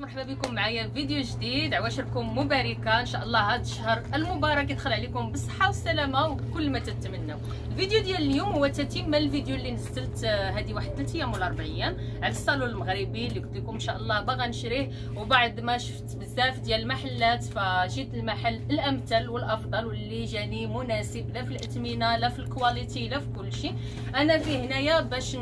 مرحبا بكم معايا في فيديو جديد. عواشركم مباركة. إن شاء الله هذا الشهر المبارك يدخل عليكم بالصحة والسلامة وكل ما تتمنوا. الفيديو ديال اليوم هو تتم الفيديو اللي نزلت آه، هذه واحد 3 أيام ولا 4 أيام على الصالون المغربي اللي قلت لكم إن شاء الله باغا نشريه. وبعد ما شفت بزاف ديال المحلات فجيت المحل الأمثل والأفضل واللي جاني مناسب. لا في الأثمنة لا في الكواليتي لا في كل شيء. أنا فيه هنايا باش.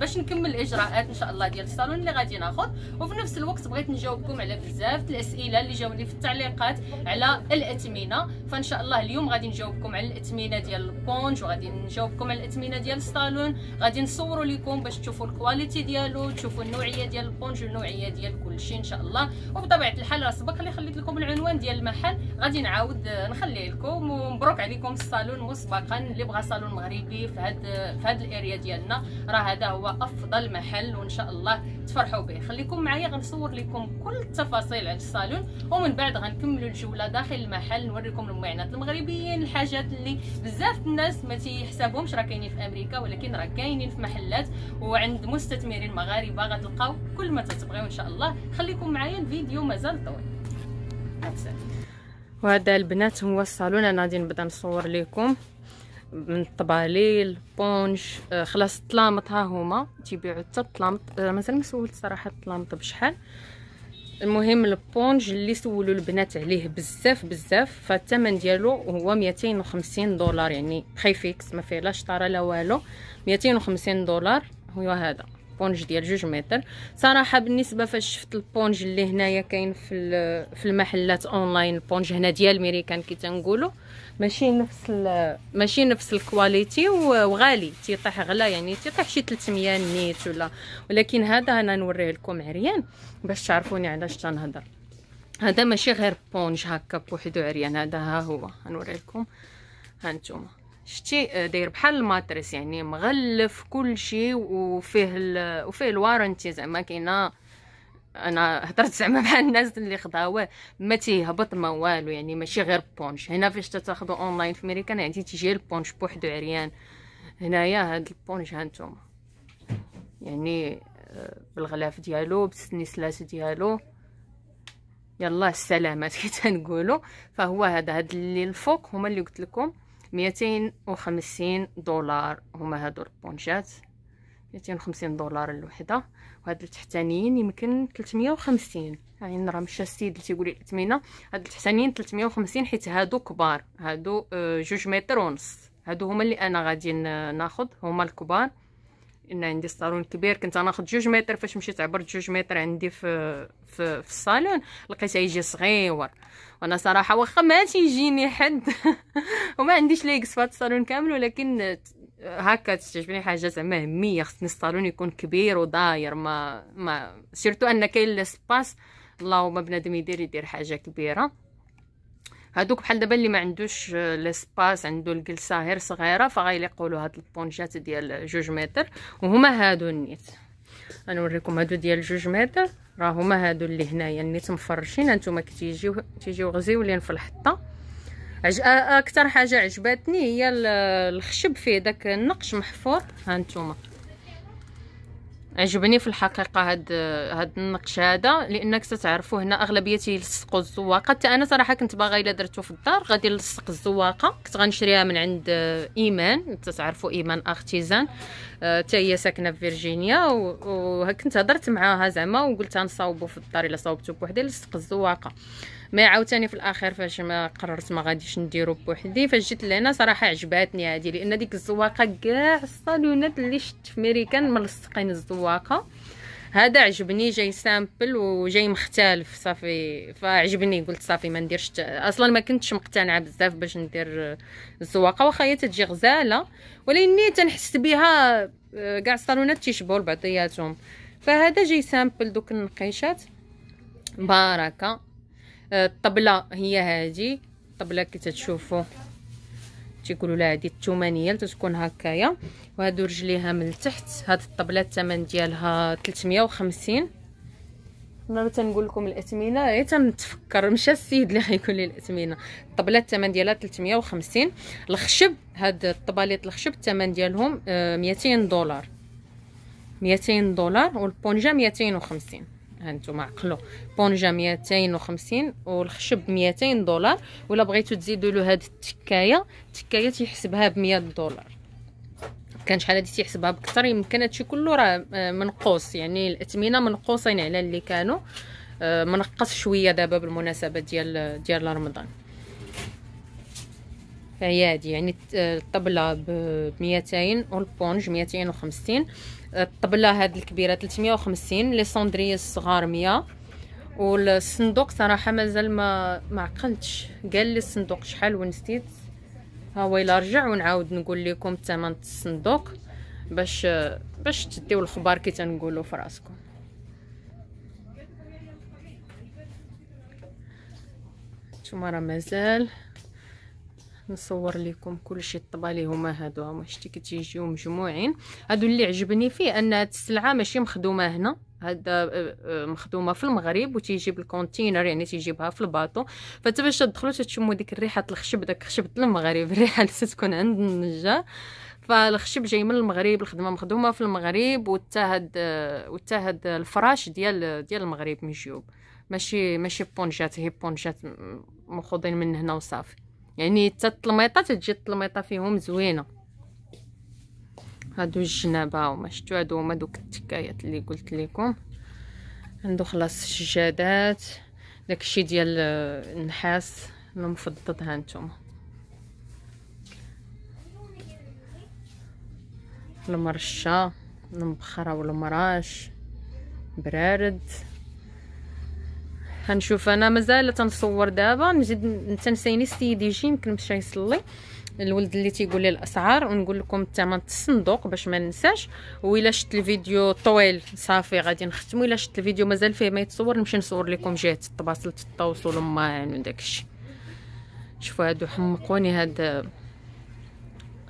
باش نكمل الاجراءات إن شاء الله ديال الصالون اللي غادي ناخذ. وفي نفس الوقت بغيت نجاوبكم على بزاف الأسئلة اللي جاوني في التعليقات على الاثمنه فإن شاء الله اليوم غادي نجاوبكم على الاثمنه ديال البونج وغادي نجاوبكم على الاثمنه ديال الصالون غادي نصوروا لكم باش تشوفوا ال quality ديالو تشوفوا النوعية ديال البونج والنوعية ديال كل شيء إن شاء الله. وبطبيعة الحال راه سبق اللي خليت لكم العنوان ديال المحل. غادي نعاود نخليه لكم ومبروك عليكم الصالون مسبقا. اللي بغى صالون مغربي في هاد في هاد الأريا ديالنا راه هذا هو أفضل محل وإن شاء الله تفرحوا به. خليكم معايا غنصور لكم كل التفاصيل على الصالون. ومن بعد غنكملوا الجولة داخل المحل نوريكم المعينات المغربيين الحاجات اللي بزاف الناس ما تيحسبهمش راه كاينين في أمريكا ولكن راه كاينين في محلات. وعند مستثمرين مغاربة غتلقاو كل ما تتبغيو إن شاء الله. خليكم معايا الفيديو مازال طويل. وهذا البنات هو الصالون أنا غادي نبدا نصور لكم من الطباليل بونج آه، خلاص الطلامط ها هما. تيبيعوا حتى الطلامط. آه، مازال ما سولت صراحة الطلامط بشحال. المهم البونج اللي سولوا البنات عليه بزاف بزاف فالثمن ديالو هو 250 دولار. يعني خيفيكس ما فيه لا شطاره لا والو. 250 دولار. هو هذا. بونج ديال جوج متر. صراحة بالنسبة فاش شفت البونج اللي هنايا كاين في في المحلات اونلاين البونج هنا ديال الميريكان كي تنقولوا. ماشي نفس ماشي نفس ال quality وغالي. تيطيح غلا يعني تيطيح شي 300 نيت ولا. ولكن هذا أنا نوريه لكم عريان باش تعرفوني علاش تنهضر. هذا ماشي غير بونج هكا بوحدو عريان. هذا ها هو. غنوري لكم. ها نتوما. شتي آه، داير بحال ال mattress يعني مغلف كلشي وفيه ال... وفيه ال warranty. زعما كاينة أنا هضرت زعما مع الناس اللي خداوه ما تيهبط ما والو يعني ماشي غير بونج هنا فاش تاخذو أونلاين في أمريكا يعني تيجي البونج بوحدو عريان. هنايا هاد البونج ها نتوما. يعني آه، بالغلاف ديالو بالسنيسلات ديالو. يلا السلامات كي تنقولوا فهو هذا هاد اللي الفوق هما اللي قلت لكم. ميتين وخمسين دولار هما هادو البونجات. ميتين وخمسين دولار الوحدة وهاد التحتانيين يمكن تلتمية وخمسين. يعني راه مشى السيد اللي تيقولي الأثمنة. هاد التحتانيين تلتمية وخمسين حيت هادو كبار. هادو آه، جوج متر ونص. هادو هما اللي أنا غادي ناخد. هما الكبار. إن عندي الصالون كبير كنت ناخذ جوج متر فاش مشيت عبرت جوج متر عندي في في, في الصالون لقيته يجي صغيور. وأنا صراحة واخا ما تيجيني حد. وما عنديش ليكس في الصالون كامل ولكن هكا تعجبني حاجة زعما هميه خصني الصالون يكون كبير وداير ما ما surtout أن كاين l'espace اللهم بنادم يدير يدير حاجة كبيرة. هادوك بحال دابا اللي ما عندوش l'espace عنده الجلسة غير صغيرة فغيليقوا له هاد البونجات ديال جوج متر وهما هادو النيت. غنوريكم هادو ديال جوج متر. راه هما هادو اللي هنايا النيت مفرشين هانتوما كتيجيو تيجيو غزيولين في الحطة. عج... أكثر حاجة عجبتني هي الخشب فيه داك النقش محفور هانتوما. عجبني في الحقيقة هاد هاد النقش هذا لأنك ستعرفوا هنا أغلبية تيلصقوا الزواقة. حتى أنا صراحة كنت باغا إلا درتو في الدار غادي نلصق الزواقة. كنت غنشريها من عند إيمان. تعرفوا إيمان أختيزان. حتى هي ساكنة في فيرجينيا وكنت هضرت معاها زعما وقلت نصاوبو في الدار إلا صاوبتو بوحدي نلصق الزواقة. ما عاوتاني في الآخر فاش ما قررت ما غاديش نديرو بوحدي. فاش جيت لهنا صراحة عجباتني هذه لأن ديك الزواقة كاع الصالونات اللي شفت في ميريكان ملصقين الزواقة. هذا عجبني جاي simple وجاي مختلف صافي. فعجبني قلت صافي ما نديرش أصلا ما كنتش مقتنعة بزاف باش ندير الزواقة واخا هي تجي غزالة. ولكني تنحس بها كاع الصالونات تيشبهوا لبعضياتهم فهذا جاي simple دوك النقيشات. بركه الطبله هي هذه الطبله كي تتشوفوا تيقولوا لها هذه الثمانيه تتكون هكايا. وهادو رجليها من التحت. هاد الطبلة الثمن ديالها 350 أنا تنقول لكم الأثمنة؟ غير تنتفكر. مشى السيد اللي غيقول لي الأثمنة. الطبلة الثمن ديالها 350 الخشب هاد الطباليط الخشب الثمن ديالهم 200 آه، دولار. 200 دولار والبونجا 250 هانتوما عقلوا بونجا 250 والخشب 200 دولار. ولا بغيتو تزيدوا له هاد التكاية التكاية تيحسبها ب 100 دولار. كان شحال هادي تيحسبها بكثر؟ يمكن هادشي كله راه آه، منقوص. يعني الاثمنه منقوصين على اللي كانوا. آه، منقص شوية دابا بالمناسبة ديال ديال رمضان. فهي هادي يعني الطبلة ب 200 والبونج 250 الطبلة هاد الكبيرة 350 les cendriers الصغار 100 والصندوق صراحة مازال ما ما عقلتش. قال لي الصندوق شحال ونسيت. ها هو إلا رجع ونعاود نقول لكم الثمن الصندوق باش باش تديو الخبار كي تنقولوا في راسكم. نتوما راه مازال نصور لكم كلشي الطبا لي هما هادو هما شتي كتيجيو مجموعين. هادو اللي عجبني فيه أن هاد السلعه ماشي مخدومة هنا هاد آه، آه، مخدومة في المغرب وتيجي بالكونتينر يعني تيجيبها في الباطو. فتا باش تدخلوا تشموا ديك الريحة الخشب داك خشب المغرب الريحة اللي تكون عند النجار فالخشب جاي من المغرب الخدمة مخدومة في المغرب آه، وتا هاد الفراش ديال ديال المغرب مجيوب ماشي ماشي بونجات هي بونجات مخوضين من هنا وصافي. يعني حتى التلميطه تجي التلميطه فيهم زوينة. هادو الجنابة هما شتو هادو هما دوك التكايات اللي قلت لكم؟ عنده خلاص السجادات داكشي ديال النحاس المفضض ها نتوما المرشة المبخرة والمراش برارد. هنشوف. أنا مازال تنصور دابا. نزيد تنسيني السيد يجي يمكن مشى يصلي الولد اللي تيقول لي الأسعار ونقول لكم الثمن الصندوق باش ما ننساش. وإلا شفت الفيديو طويل صافي غادي نختمو الا شفت الفيديو مازال فيه ما يتصور نمشي نصور لكم جهة الطباصل التواصل والماعن وداكشي شوفوا هادو حمقوني هاد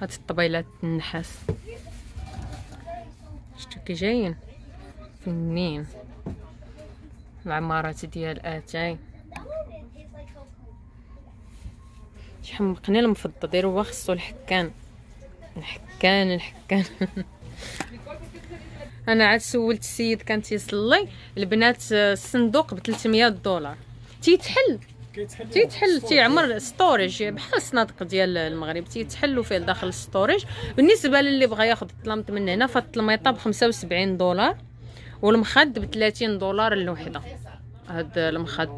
هاد الطبيلات النحاس؟ شتو كي جايين؟ فنين. العمارات ديال آتاي. حمقني المفضل ديروا خصو الحكان. الحكان الحكان. أنا عاد سولت السيد كان تيصلي البنات الصندوق ب 300 دولار. تيتحل. تيتحل. تيعمر storage بحال الصنادق ديال المغرب تيتحلوا فيه داخل storage بالنسبة للي بغى ياخذ الطلمط من هنا فالطلميطه ب 75 دولار. والمخد ب 30 دولار الوحده هاد المخد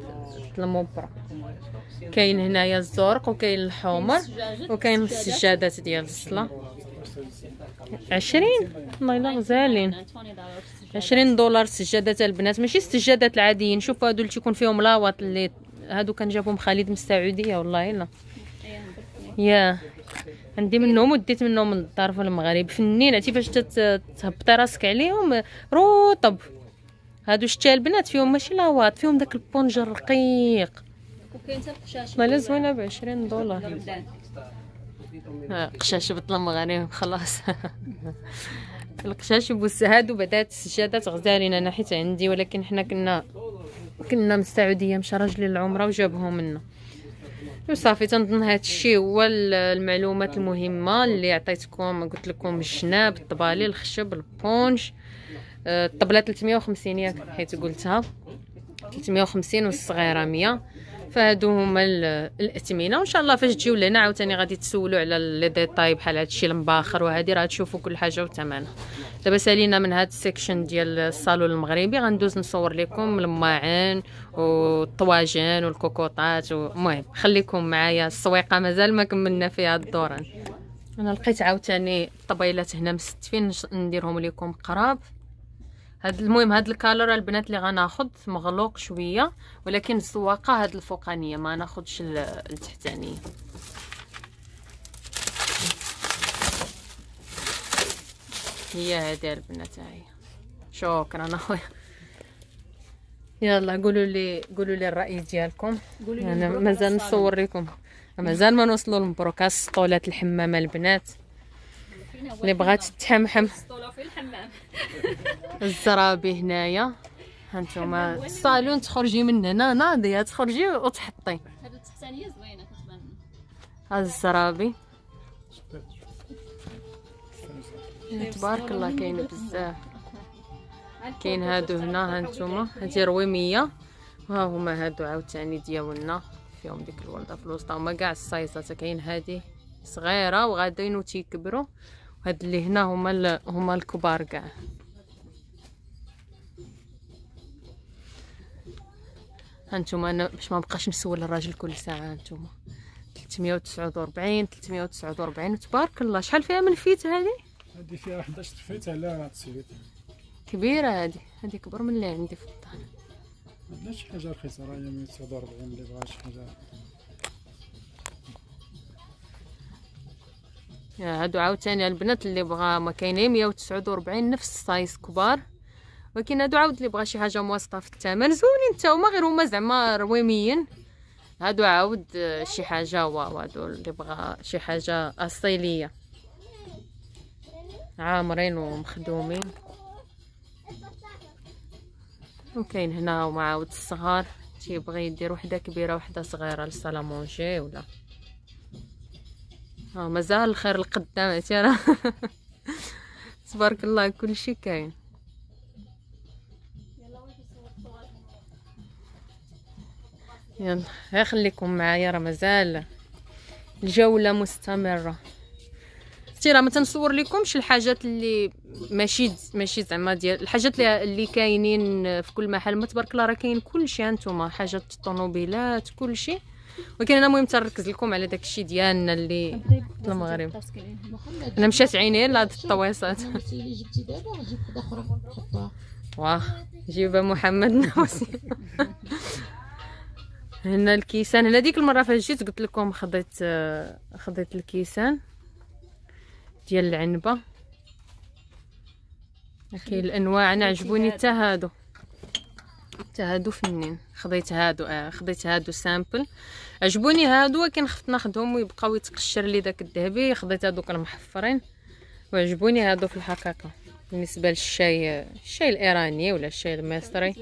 المبرة كاين هنايا الزرق وكاين الحمر وكاين السجادات ديال الصلاه عشرين؟ والله الا غزالين. عشرين دولار سجادات البنات. ماشي السجادات العاديين. شوفوا هادو اللي تيكون فيهم l'ouate اللي هادو كان جابهم خالد من السعوديه والله الا يا. عندي منهم وديت منهم من الدار في المغرب. فنين عرفتي فاش تهبطي راسك عليهم رطب هادو شتي البنات فيهم ماشي لاواط فيهم داك البونج الرقيق. وكاين حتى القشاش والله زوينة ب 20 دولار قشاش بطل المغرب خلاص. القشاش بوس هادو بدات السجادات غزالين أنا حيت عندي ولكن حنا كنا كنا من السعوديه مشى راجلي للعمره وجابهم لنا. وصافي تنظن هذا الشيء هو المعلومات المهمة اللي عطيتكم قلت لكم الجناب الطبالي الخشب البونج. الطبلة 350 ياك حيت قلتها. 350 والصغيرة 100 فهادو هما الاثمنة. وإن شاء الله فاش تجيو لهنا عاوتاني غادي تسولوا على les détails بحال هادشي المباخر وهادي راه تشوفوا كل حاجة وثمنها دابا سالينا من هاد ال section ديال الصالون المغربي غندوز نصور لكم الماعن والطواجن والكوكوطات المهم خليكم معايا. السويقة مازال ما كملنا فيها الدوران. أنا لقيت عاوتاني الطبيلات هنا مستفين نديرهم لكم قراب. هاد المهم هاد ال color البنات اللي غناخد مغلوق شوية ولكن الزواقه هاد الفوقانية ما ناخدش التحتانيه هي هادي البنات هاي. شكرا اخويا يلا قولوا لي قولوا لي الرأي ديالكم. أنا مازال نصور لكم مازال ما نوصلوا للمبروكاس طولات الحمامة البنات. اللي بغات تحمحم الزرابي هنايا. هانتوما الصالون تخرجي من هنا ناضيه تخرجي وتحطي. هاد التحتانيه زوينه كتبان الزرابي. تبارك الله كاين بزاف. كاين هادو هنا هانتوما هادي رويميه وها هما هادو عاوتاني ديالنا. فيهم ديك الورده في الوسط هما كاع السايزات كاين هادي. صغيرة وغاديين تيكبروا وهاد اللي هنا هما هما الكبار كاع. هانتوما أنا باش ما بقاش نسول الراجل كل ساعة هانتوما 349 349 تبارك الله. شحال فيها من feet هذه هذه فيها 11 feet؟ على 9 كبيرة هذه هذه كبر من اللي عندي في الدار لا شي حاجة رخيصة راه هي 149 اللي بغا شي حاجة. هادو عاوتاني البنات اللي بغا ما كاينين 149 نفس ال size كبار. ولكن هادو عاود اللي بغا شي حاجة مواسطة في الثمن زوينين حتى هما غير هما زعما رويميين. هادو عاود شي حاجة واو هادو اللي بغا شي حاجة أصيلية. عامرين ومخدومين. وكاين هنا هما عاود الصغار. تيبغي يدير وحدة كبيرة وحدة صغيرة للسالامونجي ولا. ها مازال الخير القدام راه تبارك الله كلشي كاين. يلا خليكم معايا راه مازال الجولة مستمرة. شتي راه ما تنصور لكمش الحاجات اللي ماشي ماشي زعما ديال الحاجات اللي كاينين في كل محل. ما تبارك الله راه كاين كلشي هانتوما حاجات الطوموبيلات كلشي ولكن أنا المهم تنركز لكم على داكشي ديالنا اللي في المغرب. أنا مشات عيني لهاد الطويصات واه جيبها محمد نوسي هنا الكيسان. هنا ديك المرة فاش جيت قلت لكم خديت خديت الكيسان ديال العنبة. كاين الأنواع أنا عجبوني حتى هادو. حتى هادو فنين. خديت هادو آه خديت هادو simple. عجبوني هادو ولكن خفت ناخذهم ويبقاو يتقشر لي داك الذهبي. خديت هادوك المحفرين وعجبوني هادو في الحقيقة. بالنسبة للشاي الشاي الإيراني ولا الشاي المصري.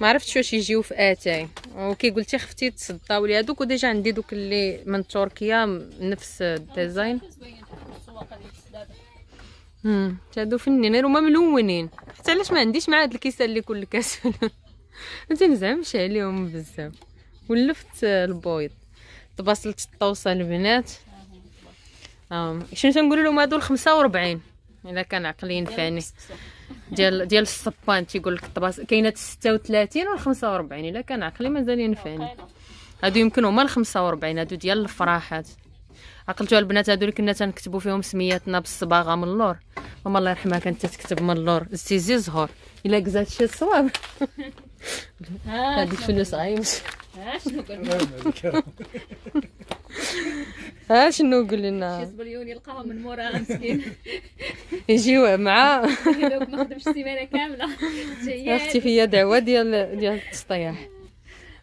ما عرفتش واش يجيو في آتاي. وكي قلتي خفتي تصداو لي هادوك و déjà عندي دوك اللي من تركيا نفس ال design. امم هادو فنين هما ملونين. حتى علاش ما عنديش مع هاد الكيسه اللي كل كاس. ما نزعمش عليهم بزاف. ولفت البويض تباصلت الطوسة البنات. آه شنو تنقول لهم هادو 45 إلا كان عقلي ينفعني ديال ديال الصبان تيقول لك الطباس كاينة 36 و 45 إلا كان عقلي مازال ينفعني هادو يمكن هما ال 45 هادو ديال الفراحات. عقلتوا البنات هادو اللي كنا تنكتبوا فيهم سمياتنا بالصباغة من اللور. ماما الله يرحمها كانت تكتب من اللور. زيزي زهور. إلا كزات شي صواب. هادي الفلوس غايمشي ها شنو قول لنا؟ شي زبليون يلقاهم من موراها مسكين. يجيو مع. ما خدمش السيمانه كاملة. أختي فيا دعوة ديال ديال التسطيح.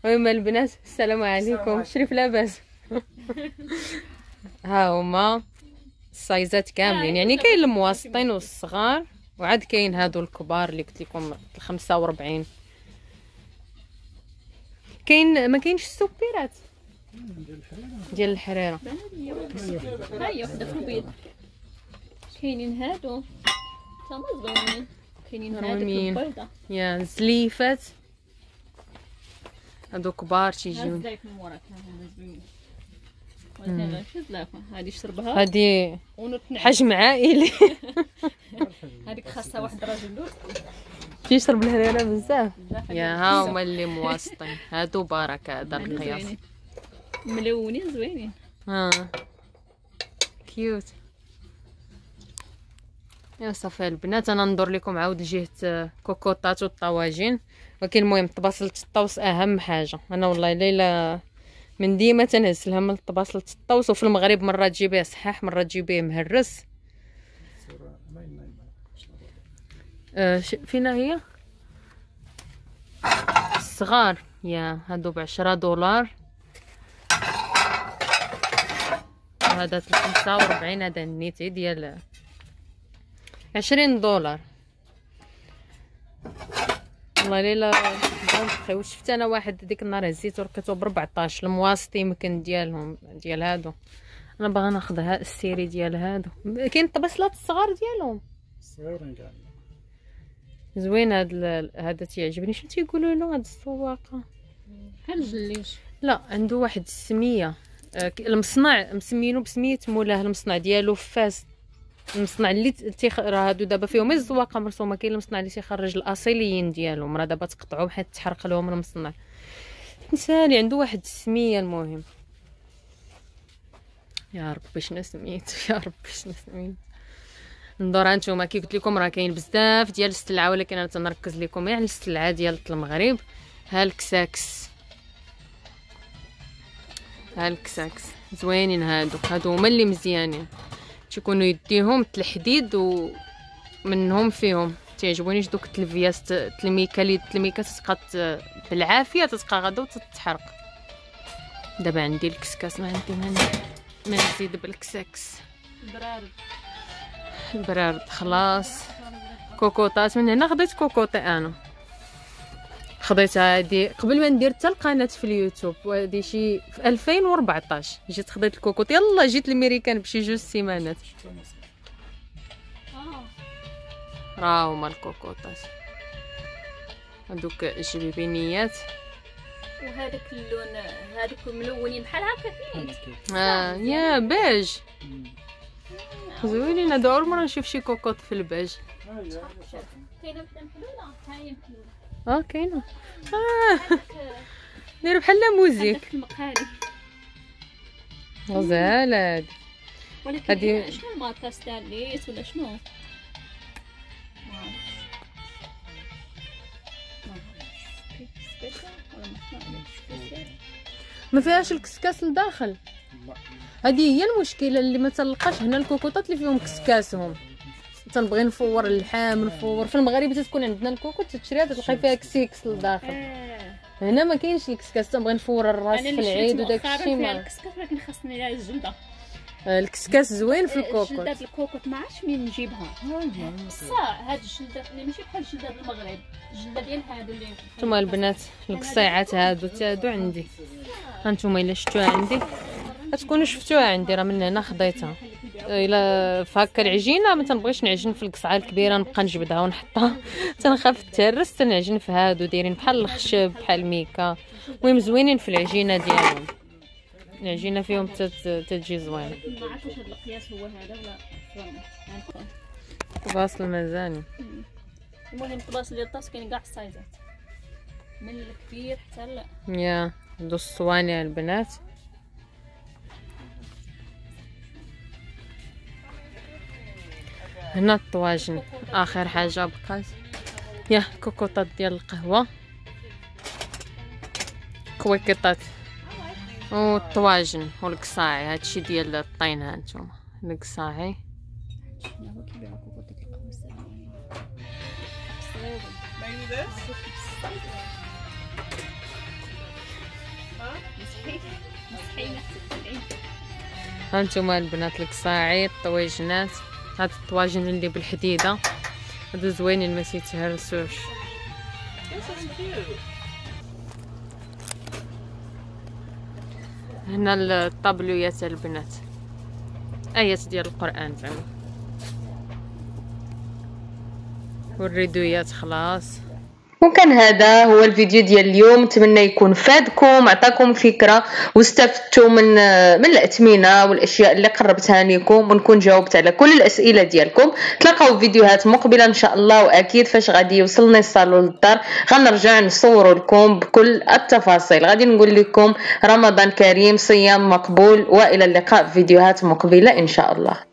المهم البنات السلام عليكم. شريف لاباس. ها هما السايزات كاملين. يعني كاين المواسطين والصغار وعاد كاين هادو الكبار اللي قلت لكم 45 كاين ما كاينش السوبيرات. ديال الحريرة. هاي وحدة في البيض. كاينين هادو. تما زوينين كاينين هادو يا زليفات. هادو كبار تيجيو. هادي شربها. هادي حجم عائلي. هذيك خاصها واحد الراجل تيشرب الهريره بزاف. يا ها هما اللي مواسطين. هادو بركة هذا القياس. ملونين زوينين. ها. كيوت يا صافي البنات أنا ندور لكم عاود لجهه كوكوطات والطواجن. ولكن المهم طباسله الطوس أهم حاجة. أنا والله ليله من ديما تنهز لها من طباسله الطوس وفي المغرب مرة تجيبيه صحاح مرة تجيبيه مهرس. آه فينا هي؟ الصغار يا هادو بعشرة دولار. هذا خمسة وربعين هذا النيتي ديال عشرين دولار. والله ليلة واش شفت أنا واحد ديك النهار هزيت وركتو ب 14 المواسط يمكن ديالهم ديال هادو. أنا باغا ناخذها ال série ديال هادو. كاين الطباسلات الصغار ديالهم. صغيرين كاع. زوين هاد هذا تيعجبني شنو تيقولوا له هاد السواقة؟ بحال الجليش لا عنده واحد السمية. آه، المصنع مسمينو بسمية مولاه المصنع ديالو فاس المصنع اللي تيخ... راه هادو دابا فيهم غير الزواقه مرسومة كاين المصنع اللي تيخرج الأصيليين ديالهم راه دابا تقطعوهم حيت تحرق لهم المصنع. نسالي عنده واحد السمية المهم. يا ربي شنو سميتو يا ربي شنو سميتو ندور هانتوما كي قلت لكم راه كاين بزاف ديال السلعة ولكن أنا تنركز لكم يعني السلعة ديال المغرب. ها الكساكس. ها الكساكس. زوينين هادو هادو هما اللي مزيانين. تيكونوا يديهم الحديد ومنهم فيهم. تعجبونيش دوك التلفياس التلميكة اللي التلميكة تتبقى بالعافية تتبقى غدا وتتحرق. دابا عندي الكسكاس ما عندي ما نزيد بالكساكس برارد البرارد خلاص. كوكوطات من هنا خديت كوكوطي أنا. خديت هادي. قبل ما ندير حتى القناة في اليوتيوب وهادي شي في 2014 جيت خديت الكوكوط يلا جيت الميريكان بشي جوج سيمانات. آه راهو هما الكوكوطات. هادوك الجبيبينيات وهذاك اللون هذوك ملونين بحال هكا آه يا بيج. زوينين هادو أول مرة نشوف شي كوكوط في البيج. كاينة وحده محلوله ها هي محلوله آه كاينة آه. داير بحال موزيك. غزالة. هادي ولكن هادي- شنو الماركه ستانليس ولا شنو؟ ما عرفتش. ما عرفتش. spécial ولا. spécial. ما فيهاش الكسكاس لداخل هذه هي المشكلة اللي ما تلقاش هنا الكوكوطات اللي فيهم كسكاسهم. تنبغي نفور اللحام نفور. في المغرب تتكون عندنا الكوكوط تشريها تلقاي فيها كسيكس لداخل آه. هنا ما كاينش الكسكاس تنبغي نفور الراس في العيد وداك الشيء ما الكسكس ولكن خاصني لها الجلدة؟ آه، الكسكاس زوين في الكوكوط جلده الكوكوط ما عرفتش منين نجيبها. صح هاد الجلدة اللي ماشي بحال الجلدة ديال المغرب. الجلدة ديال هادو اللي نتوما البنات القصيعات هادو تادو عندي. هانتوما إلا شفتوها عندي. غتكونوا شفتوها عندي راه من هنا خديتها الا فهكا العجينة. ما تنبغيش نعجن في القصعة الكبيرة نبقى نجبدها ونحطها. تنخاف تهرس تنعجن في هادو دايرين بحال الخشب بحال ميكا المهم زوينين في العجينة ديالهم. العجينة فيهم تت- تتجي زوينة. ما عرفتش هاد القياس هو هذا ولا المهم طباس ديال الطاس كاين كاع السايزات. من الكبير حتى ل يا هادو الصواني البنات. هنا الطواجن. آخر حاجة بقات يا كوكوطات ديال القهوة. كويكيطات والطواجن والقصاعي. هادشي ديال الطين القصاعي السلامه مسحي مسحي مسحي هانتوما البنات القصاعي الطواجنات. هاد الطواجن اللي بالحديدة. هادو زوينين ما تيتهرسوش. هنا الطابلويات البنات. آيات ديال القرآن زعما والريدويات خلاص. وكان هذا هو الفيديو ديال اليوم. نتمنى يكون فادكم عطاكم فكرة واستفدتوا من من الأثمنة والأشياء اللي قربتها لكم. ونكون جاوبت على كل الأسئلة ديالكم. تلاقاو فيديوهات مقبلة إن شاء الله. وأكيد فاش غادي يوصلني الصالون للدار غنرجع نصور لكم بكل التفاصيل. غادي نقول لكم رمضان كريم صيام مقبول وإلى اللقاء في فيديوهات مقبلة إن شاء الله.